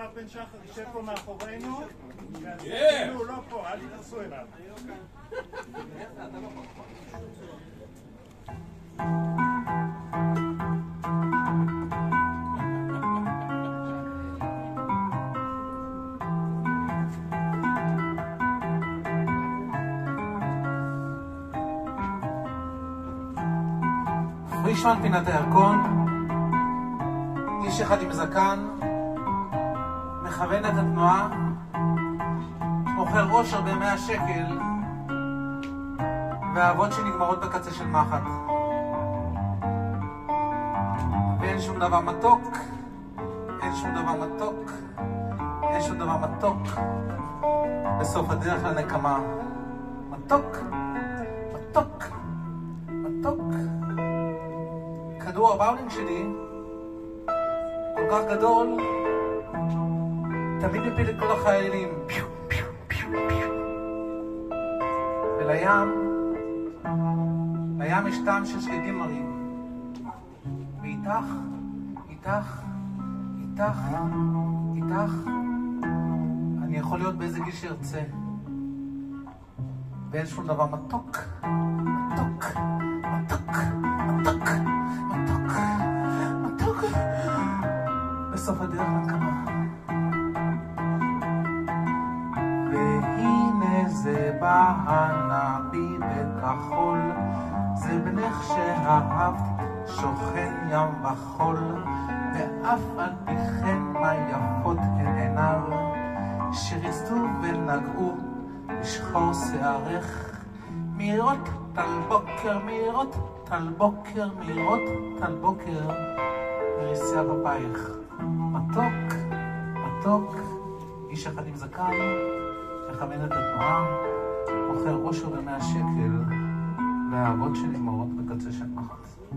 אביתר בן שחר יישב פה מאחורינו, כאילו הוא לא פה, אל תתייחסו אליו. פרישמן פינת הירקון, איש אחד עם זקן, מכוון את התנועה, מוכר אושר במאה שקל, ואהבות שנגמרות בקצה של מחט. ואין שום דבר מתוק, אין שום דבר מתוק, אין שום דבר מתוק בסוף הדרך לנקמה. מתוק, מתוק, מתוק. כדור הבאולינג שלי כל כך גדול, תמיד מפיל את כל החיילים. פיו, פיו, פיו, פיו. ולים, לים יש טעם של שרידים מרים. ואיתך, איתך, איתך, איתך, אני יכול להיות באיזה גיל שארצה. ואין שום דבר מתוק, מתוק, מתוק, מתוק, מתוק, מתוק, בסוף הדרך בא הנביא בכחול, זה בנך שאהבת, שוכן ים וחול, ואף על פי כן מה יפות הן עיניו, שריסטו ונגעו בשחור שערך, מהירות טל בוקר, מהירות טל בוקר, מהירות טל בוקר, מריסיה בפייך. מתוק, מתוק, איש אחד עם זקן, מכוון את התנועה, מוכר אושר במאה שקל, ואהבות שנגמרות בקצה של מחט.